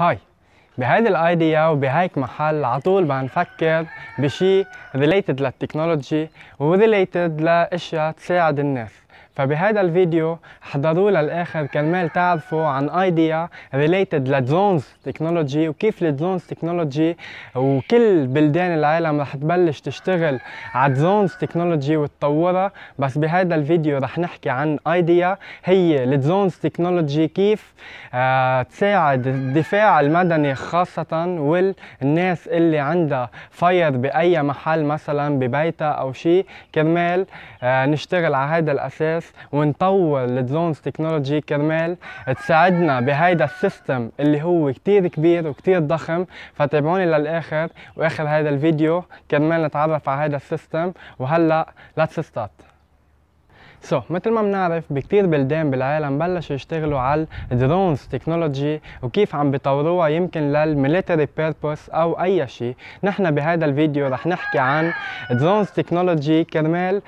هاي بهيدي ال idea وبهيك محل على طول بنفكر بشي related لل technology و related لأشياء تساعد الناس. فبهذا الفيديو احضروا للآخر كرمال تعرفوا عن idea related ل drones technology وكيف ال drones technology وكل بلدان العالم رح تبلش تشتغل على drones technology وتطورها. بس بهذا الفيديو رح نحكي عن idea هي ال drones technology كيف آه تساعد الدفاع المدني خاصة والناس اللي عندها fire بأي محل مثلا ببيتها أو شيء كرمال آه نشتغل على هذا الأساس. ونطور ال drones technology كرمال تساعدنا بهيدا ال system اللي هو كتير كبير وكتير ضخم فتابعوني للآخر وآخر هذا الفيديو كرمال نتعرف على هذا ال system وهلأ let's start so so, مثل ما بنعرف بكتير بلدان بالعالم بلشوا يشتغلوا على ال drones technology وكيف عم بيطوروها يمكن لل military purpose أو أي شيء نحن بهذا الفيديو رح نحكي عن drones technology كرمال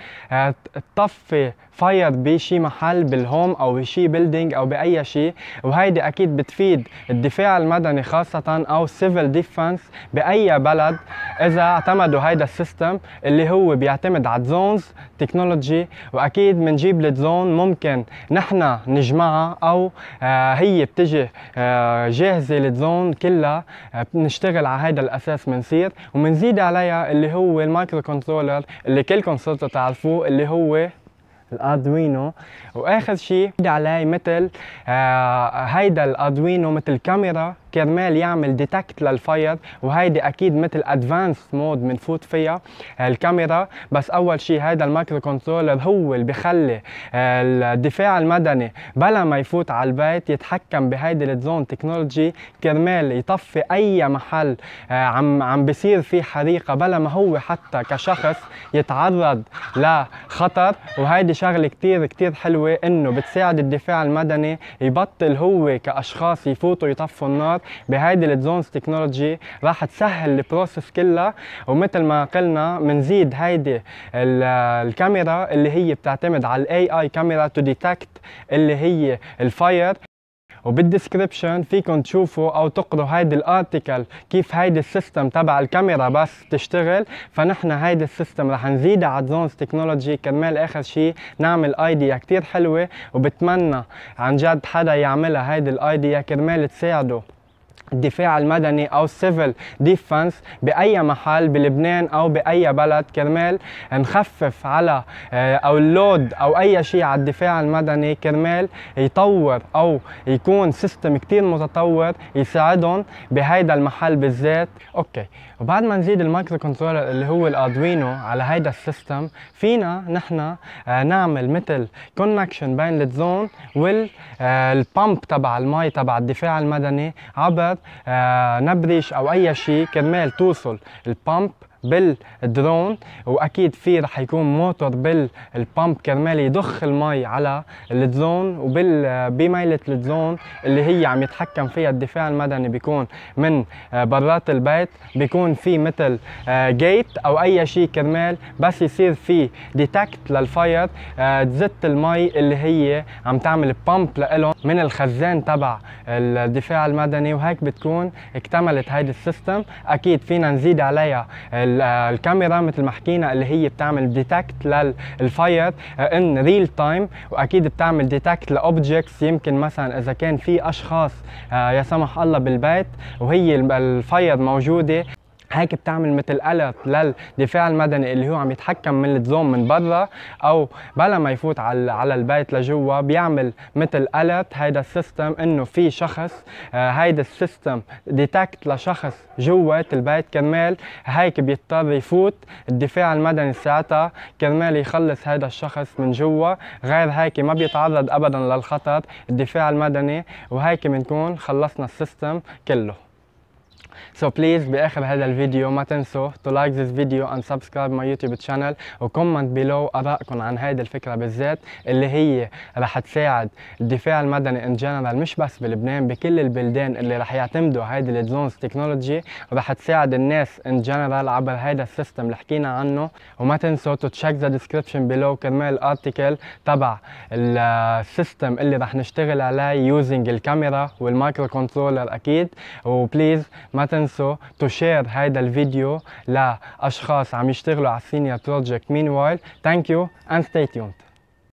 تطفي fire بشي محل بال home أو بشي building أو بأي شيء وهيدي أكيد بتفيد الدفاع المدني خاصة أو civil defense بأي بلد. إذا اعتمدوا هيدا ال system اللي هو بيعتمد على drones technology وأكيد بنجيب الدرون ممكن نحن نجمعها أو آه هي بتجي آه جاهزة الدرون كلها آه بنشتغل على هذا الأساس بنصير وبنزيد عليها اللي هو ال microcontroller اللي كلكم صرتوا تعرفوه اللي هو ال Arduino. وآخر شيء علي مثل آه هيدا ال Arduino مثل كاميرا كرمال يعمل detect لل fire وهيدي أكيد مثل advanced mode بنفوت فيها الكاميرا. بس أول شيء هيدا ال microcontroller هو اللي بخلي الدفاع المدني بلا ما يفوت على البيت يتحكم بهيدي ال drone technology كرمال يطفي أي محل عم عم بيصير فيه حريقة بلا ما هو حتى كشخص يتعرض لخطر. وهيدي شغلة كثير كثير حلوة إنه بتساعد الدفاع المدني يبطل هو كأشخاص يفوتوا يطفوا النار. بهيدي ال drones technology راح تسهل ال process كلها. ومثل ما قلنا بنزيد هيدي الكاميرا اللي هي بتعتمد على ال AI camera to detect اللي هي ال fire وبال description فيكم تشوفوا أو تقروا هيدي ال article كيف هيدي ال system تبع الكاميرا بس تشتغل فنحن هيدي ال system رح نزيدها على drones technology كرمال آخر شيء نعمل idea كتير حلوة. وبتمنى عن جد حدا يعملها هيدي ال idea كرمال تساعده. الدفاع المدني أو ال civil defense بأي محل بلبنان أو بأي بلد. كرمال نخفف على أو ال load أو أي شيء على الدفاع المدني. كرمال يطور أو يكون system كتير متطور يساعدهم بهيدا المحل بالذات. okay. وبعد ما نزيد ال microcontroller اللي هو ال Arduino على هيدا ال system فينا نحن نعمل مثل connection بين الدرون وال pump تبع المي تبع الدفاع المدني عبر آه نبريش أو أي شيء كرمال توصل ال pump بال drone وأكيد في رح يكون موتور بال pump كرمال يضخ المي على الدرون وبال بميلة الدرون اللي هي عم يتحكم فيها الدفاع المدني بيكون من برات البيت بيكون في مثل gate أو أي شيء كرمال بس يصير في detect لل fire تزت المي اللي هي عم تعمل pump لهم من الخزان تبع الدفاع المدني وهيك بتكون اكتملت هيدي ال system. أكيد فينا نزيد عليها الكاميرا مثل ما حكينا اللي هي بتعمل detect لل fire in real time وأكيد بتعمل detect ل objects يمكن مثلا إذا كان في أشخاص لا سمح الله بالبيت وهي ال fire موجودة. هيك بتعمل مثل alert للدفاع المدني اللي هو عم يتحكم من الدرون من برا أو بلا ما يفوت على على البيت لجوا بيعمل مثل alert هيدا ال system إنه في شخص آه هيدا ال system detect لشخص جوات البيت كرمال هيك بيضطر يفوت الدفاع المدني ساعتها كرمال يخلص هيدا الشخص من جوا. غير هيك ما بيتعرض ابدا للخطر الدفاع المدني وهيك بنكون خلصنا ال system كله. So please بآخر هذا الفيديو ما تنسوا to like this video and subscribe my YouTube channel و comment below ارائكم عن هذه الفكرة بالذات اللي هي رح تساعد الدفاع المدني in general مش بس بلبنان بكل البلدان اللي رح يعتمدوا هذه ال drones technology ورح تساعد الناس in general عبر هذا ال system اللي حكينا عنه. وما تنسوا to check the description below كرمال ال article تبع ال system اللي رح نشتغل عليه using الكاميرا وال microcontroller أكيد. و please ما تنسوا to share هيدا الفيديو لاشخاص عم يشتغلوا على ال senior project meanwhile thank you and stay tuned